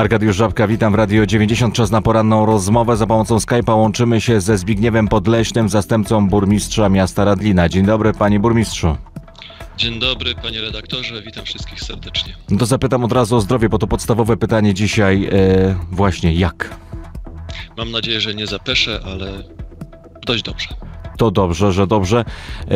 Arkadiusz Żabka, witam w Radio 90. Czas na poranną rozmowę. Za pomocą Skype'a łączymy się ze Zbigniewem Podleśnym, zastępcą burmistrza miasta Radlina. Dzień dobry, panie burmistrzu. Dzień dobry, panie redaktorze, witam wszystkich serdecznie. No to zapytam od razu o zdrowie, bo to podstawowe pytanie dzisiaj e, właśnie jak? Mam nadzieję, że nie zapeszę, ale dość dobrze. To dobrze, że dobrze. E,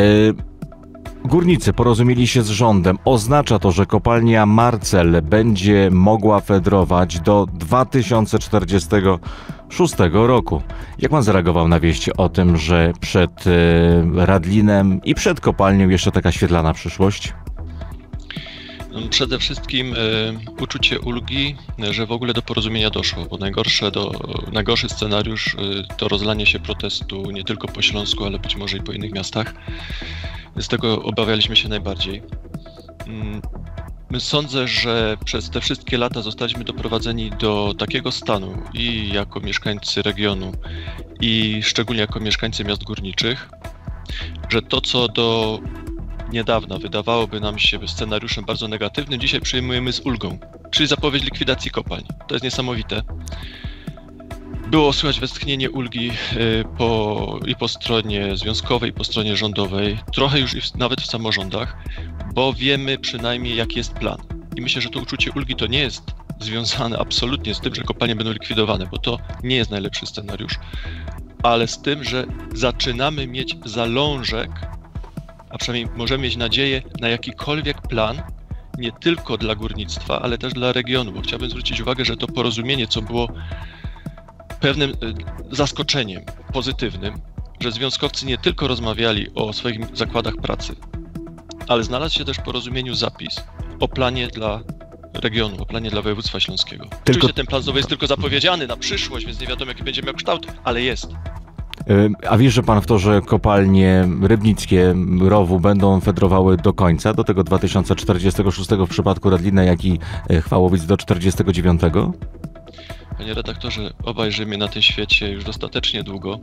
Górnicy porozumieli się z rządem. Oznacza to, że kopalnia Marcel będzie mogła fedrować do 2046 roku. Jak pan zareagował na wieści o tym, że przed e, Radlinem i przed kopalnią jeszcze taka świetlana przyszłość? No, przede wszystkim e, uczucie ulgi, że w ogóle do porozumienia doszło, bo najgorsze do, najgorszy scenariusz e, to rozlanie się protestu nie tylko po Śląsku, ale być może i po innych miastach. Z tego obawialiśmy się najbardziej. Mm, Sądzę, że przez te wszystkie lata zostaliśmy doprowadzeni do takiego stanu i jako mieszkańcy regionu, i szczególnie jako mieszkańcy miast górniczych, że to, co do niedawna wydawałoby nam się scenariuszem bardzo negatywnym, dzisiaj przyjmujemy z ulgą, czyli zapowiedź likwidacji kopalń. To jest niesamowite. Było słychać westchnienie ulgi y, po, i po stronie związkowej, i po stronie rządowej, trochę już nawet w samorządach, bo wiemy przynajmniej jaki jest plan. I myślę, że to uczucie ulgi to nie jest związane absolutnie z tym, że kopalnie będą likwidowane, bo to nie jest najlepszy scenariusz, ale z tym, że zaczynamy mieć zalążek, a przynajmniej możemy mieć nadzieję na jakikolwiek plan, nie tylko dla górnictwa, ale też dla regionu, bo chciałbym zwrócić uwagę, że to porozumienie, co było pewnym y, zaskoczeniem pozytywnym, że związkowcy nie tylko rozmawiali o swoich zakładach pracy, ale znalazł się też w porozumieniu zapis o planie dla regionu, o planie dla województwa śląskiego. Tylko... Oczywiście ten plan znowu jest tylko zapowiedziany na przyszłość, więc nie wiadomo jaki będzie miał kształt, ale jest. A wierzy pan w to, że kopalnie rybnickie rowu będą fedrowały do końca, do tego 2046 w przypadku Radlina, jak i e, Chwałowic do 49? Panie redaktorze, obaj żyjemy na tym świecie już dostatecznie długo,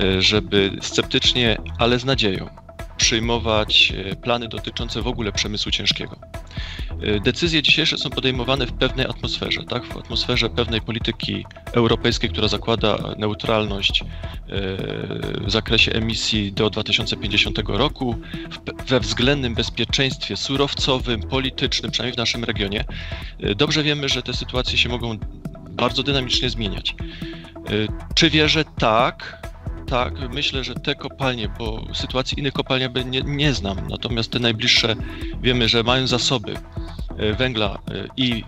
e, żeby sceptycznie, ale z nadzieją przyjmować e, plany dotyczące w ogóle przemysłu ciężkiego. E, decyzje dzisiejsze są podejmowane w pewnej atmosferze, tak? w atmosferze pewnej polityki europejskiej, która zakłada neutralność w zakresie emisji do 2050 roku, we względnym bezpieczeństwie surowcowym, politycznym, przynajmniej w naszym regionie. Dobrze wiemy, że te sytuacje się mogą bardzo dynamicznie zmieniać. Y, czy wierzę? Tak. Tak, myślę, że te kopalnie, bo sytuacji innych kopalni nie, nie znam, natomiast te najbliższe wiemy, że mają zasoby y, węgla y, i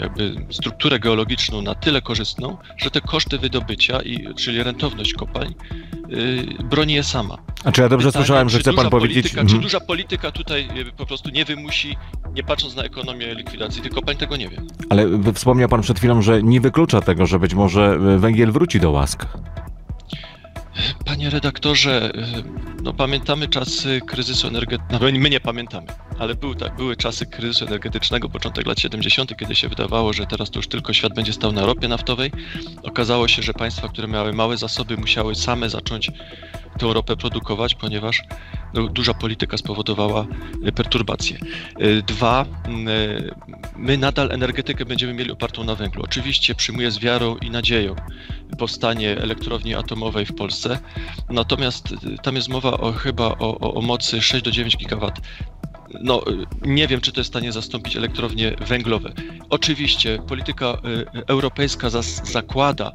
jakby strukturę geologiczną na tyle korzystną, że te koszty wydobycia, i, czyli rentowność kopalń, broni je sama. A czy ja dobrze Pytanie, słyszałem, że chce pan powiedzieć... Polityka, Czy mhm. duża polityka tutaj po prostu nie wymusi nie patrząc na ekonomię likwidacji tych kopalń, tego nie wiem. Ale wspomniał pan przed chwilą, że nie wyklucza tego, że być może e, węgiel wróci do łask. Panie redaktorze, e, no pamiętamy czasy kryzysu energetycznego, no my nie pamiętamy, ale były, tak, były czasy kryzysu energetycznego, początek lat 70., kiedy się wydawało, że teraz to już tylko świat będzie stał na ropie naftowej. Okazało się, że państwa, które miały małe zasoby, musiały same zacząć tę ropę produkować, ponieważ no, duża polityka spowodowała e, perturbacje. E, dwa, e, my nadal energetykę będziemy mieli opartą na węglu. Oczywiście przyjmuję z wiarą i nadzieją powstanie elektrowni atomowej w Polsce, natomiast tam jest mowa o, chyba o, o, o mocy 6 do 9 GW no, nie wiem, czy to jest w stanie zastąpić elektrownie węglowe. Oczywiście polityka europejska zakłada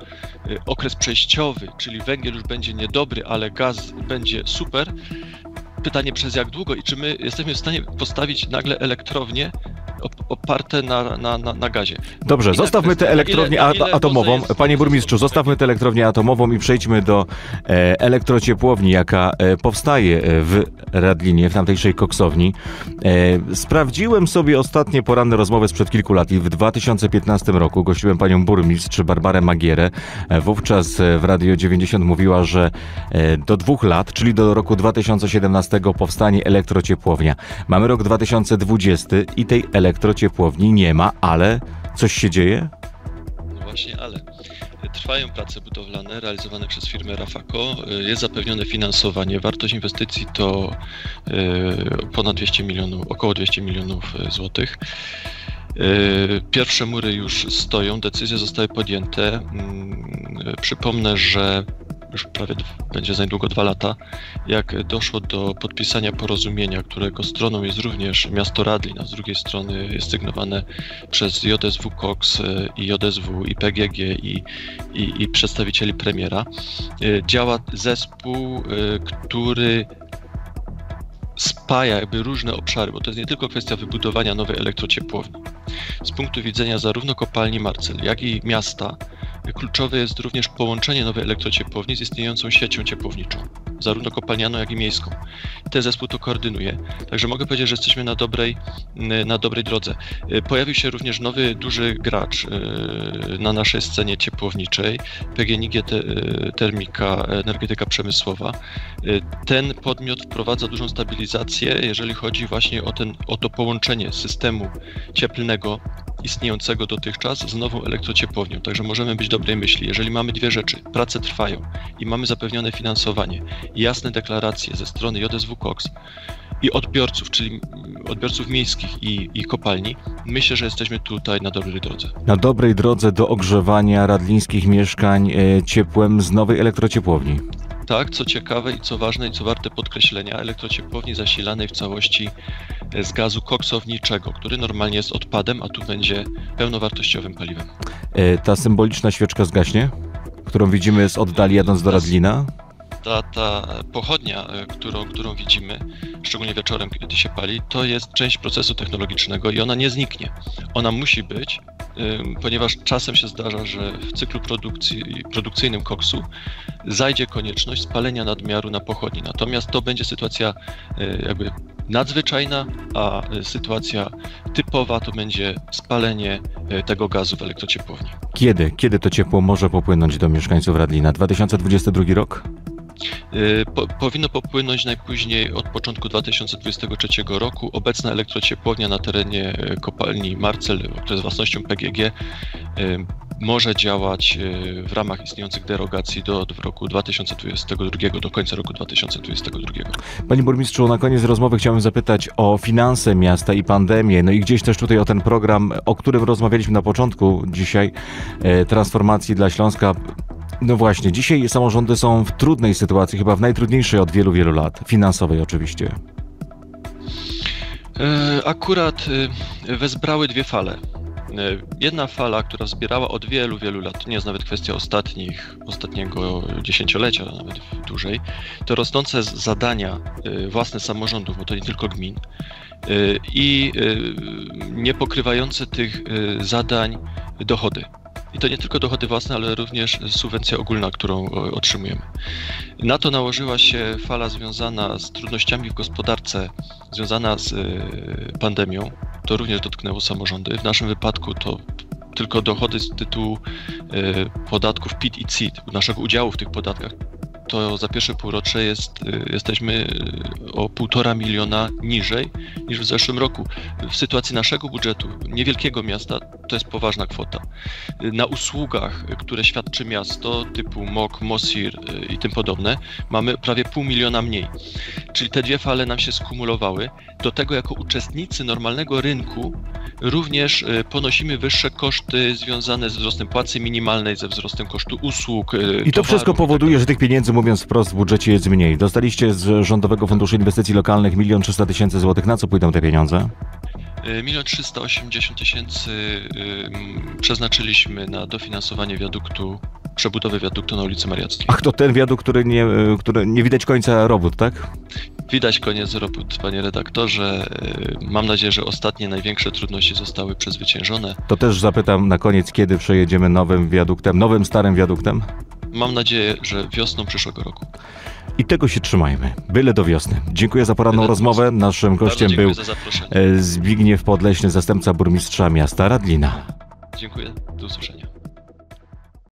okres przejściowy, czyli węgiel już będzie niedobry, ale gaz będzie super. Pytanie przez jak długo i czy my jesteśmy w stanie postawić nagle elektrownię oparte na, na, na, na gazie. Dobrze, ile zostawmy tę elektrownię ile, ile atomową. Panie burmistrzu, zostawmy tę elektrownię atomową i przejdźmy do e, elektrociepłowni, jaka e, powstaje e, w Radlinie, w tamtejszej koksowni. E, sprawdziłem sobie ostatnie poranne rozmowy sprzed kilku lat i w 2015 roku gościłem panią burmistrz Barbarę Magierę. E, wówczas e, w Radio 90 mówiła, że do dwóch lat, czyli do roku 2017 powstanie elektrociepłownia. Mamy rok 2020 i tej elektrociepłowni nie ma, ale coś się dzieje? No właśnie, ale trwają prace budowlane realizowane przez firmę Rafako. Jest zapewnione finansowanie. Wartość inwestycji to e, ponad 200 milionów, około 200 milionów złotych. Pierwsze mury już stoją, decyzje zostały podjęte. Mm, przypomnę, że już prawie będzie za niedługo dwa lata, jak doszło do podpisania porozumienia, którego stroną jest również miasto Radlin, a z drugiej strony jest sygnowane przez JSW Cox e, i JSW i PGG i, i, i przedstawicieli premiera. E, działa zespół, e, który spaja jakby różne obszary, bo to jest nie tylko kwestia wybudowania nowej elektrociepłowni. Z punktu widzenia zarówno kopalni Marcel, jak i miasta, kluczowe jest również połączenie nowej elektrociepłowni z istniejącą siecią ciepłowniczą, zarówno kopalnianą, jak i miejską. Ten zespół to koordynuje, także mogę powiedzieć, że jesteśmy na dobrej, na dobrej drodze. Pojawił się również nowy, duży gracz e, na naszej scenie ciepłowniczej, PGNiG Termika, Energetyka Przemysłowa. E, ten podmiot wprowadza dużą stabilizację, jeżeli chodzi właśnie o, ten, o to połączenie systemu cieplnego istniejącego dotychczas z nową elektrociepłownią. Także możemy być dobrej myśli. Jeżeli mamy dwie rzeczy, prace trwają i mamy zapewnione finansowanie, jasne deklaracje ze strony JSW Cox i odbiorców, czyli odbiorców miejskich i, i kopalni, myślę, że jesteśmy tutaj na dobrej drodze. Na dobrej drodze do ogrzewania radlińskich mieszkań e, ciepłem z nowej elektrociepłowni. Tak, co ciekawe i co ważne i co warte podkreślenia, elektrociepłowni zasilanej w całości z gazu koksowniczego, który normalnie jest odpadem, a tu będzie pełnowartościowym paliwem. E, ta symboliczna świeczka zgaśnie, którą widzimy z oddali jadąc do Radlina? Ta, ta pochodnia, e, którą, którą widzimy, szczególnie wieczorem, kiedy się pali, to jest część procesu technologicznego i ona nie zniknie. Ona musi być, ponieważ czasem się zdarza, że w cyklu produkcji, produkcyjnym koksu zajdzie konieczność spalenia nadmiaru na pochodni. Natomiast to będzie sytuacja e, jakby nadzwyczajna, a e, sytuacja typowa to będzie spalenie tego gazu w elektrociepłowni. Kiedy? Kiedy to ciepło może popłynąć do mieszkańców Radlina? 2022 rok? Y, po, powinno popłynąć najpóźniej od początku 2023 roku. Obecna elektrociepłownia na terenie y, kopalni Marcel, która jest własnością PGG, y, może działać w ramach istniejących derogacji do, roku 2022, do końca roku 2022. Panie burmistrzu, na koniec rozmowy chciałem zapytać o finanse miasta i pandemię, no i gdzieś też tutaj o ten program, o którym rozmawialiśmy na początku dzisiaj, transformacji dla Śląska. No właśnie, dzisiaj samorządy są w trudnej sytuacji, chyba w najtrudniejszej od wielu, wielu lat, finansowej oczywiście. E, akurat e, wezbrały dwie fale. E, jedna fala, która zbierała od wielu, wielu lat, nie jest nawet kwestia ostatnich, ostatniego dziesięciolecia, nawet dłużej, to rosnące zadania własne samorządów, bo to nie tylko gmin, i niepokrywające tych zadań dochody. I to nie tylko dochody własne, ale również subwencja ogólna, którą otrzymujemy. Na to nałożyła się fala związana z trudnościami w gospodarce, związana z e, pandemią. To również dotknęło samorządy. W naszym wypadku to tylko dochody z tytułu e, podatków PIT i CIT, naszego udziału w tych podatkach, to za pierwsze półrocze jest, jesteśmy o półtora miliona niżej niż w zeszłym roku. W sytuacji naszego budżetu, niewielkiego miasta, to jest poważna kwota. Y, na usługach, które świadczy miasto, typu MOK, MOSIR i tym podobne, mamy prawie pół miliona mniej. Czyli te dwie fale nam się skumulowały. Do tego jako uczestnicy normalnego rynku również ponosimy wyższe koszty związane ze wzrostem płacy minimalnej, ze wzrostem kosztu usług. I to wszystko powoduje, że tych pieniędzy mówiąc wprost, w budżecie jest mniej. Dostaliście z Rządowego Funduszu Inwestycji Lokalnych 1 300 tysięcy złotych. Na co pójdą te pieniądze? 1 380 tysięcy przeznaczyliśmy na dofinansowanie wiaduktu, przebudowy wiaduktu na ulicy Mariackiej. Ach, to ten wiadukt, który nie, y, który nie widać końca robót, tak? Widać koniec robót, panie redaktorze. Y, mam nadzieję, że ostatnie największe trudności zostały przezwyciężone. To też zapytam na koniec, kiedy przejedziemy nowym wiaduktem, nowym starym wiaduktem? Mam nadzieję, że wiosną przyszłego roku. I tego się trzymajmy. Byle do wiosny. Dziękuję za poranną rozmowę. Naszym gościem był e, Zbigniew Podleśny, zastępca burmistrza miasta Radlina. Dziękuję. Do usłyszenia.